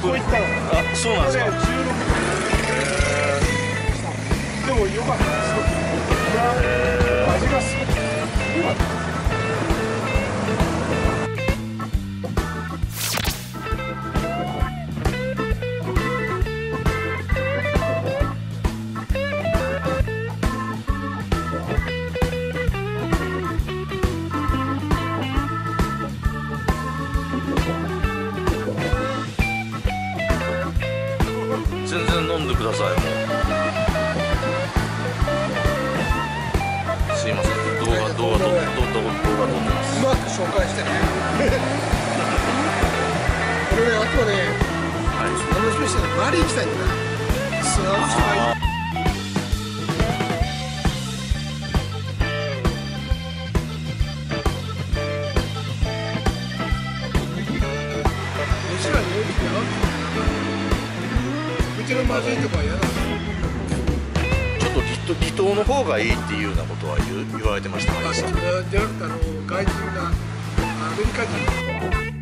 こういったのあそうなんですか。これ16でもよかった。ですごく。味がすごくよかった紹介してね。これねあとはねはい楽しみにしてるバリ行きたいんだ。な座る人がいうちのまずいとこは嫌だ。と離島離島の方がいいっていうようなことは言言われてました。あ、じゃなくてあの外人がアメリカ人。